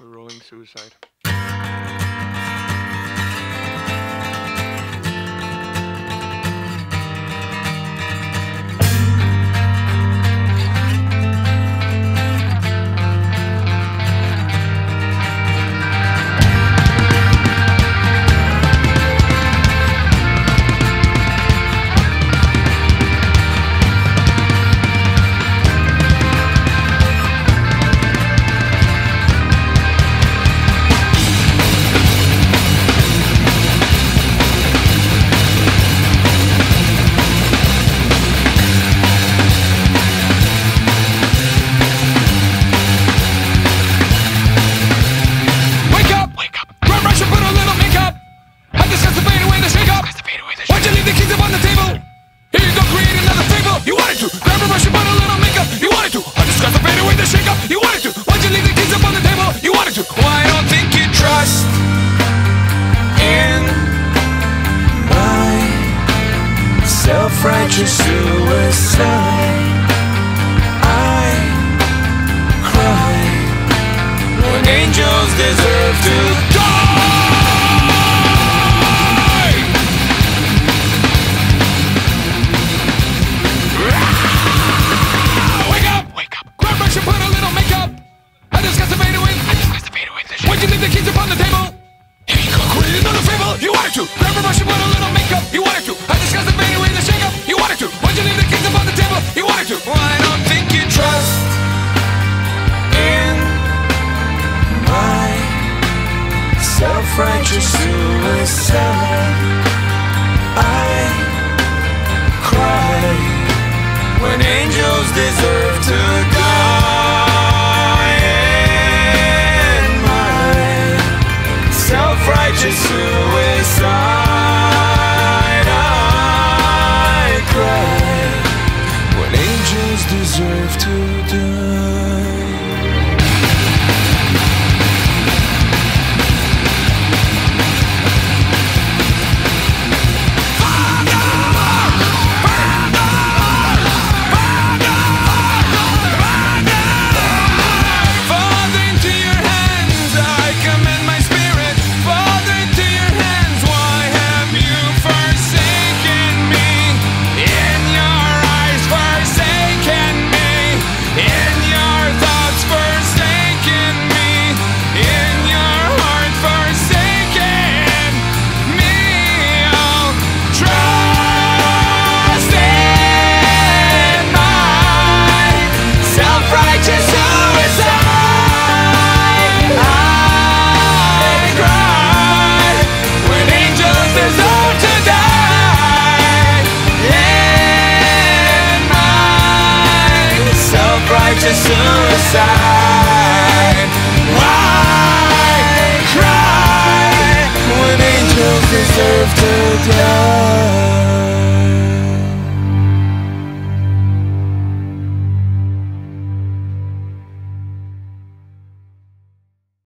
We're rolling suicide. Keys up on the table? You wanted to. Well, I don't think you trust in my self-righteous suicide. Wanted to. A brush and put a little makeup. You wanted to. I discussed the fade away. The shake up. You wanted to. Why'd you leave the keys upon the table? You wanted to. Well, I don't think you trust in my self-righteous suicide. I to suicide.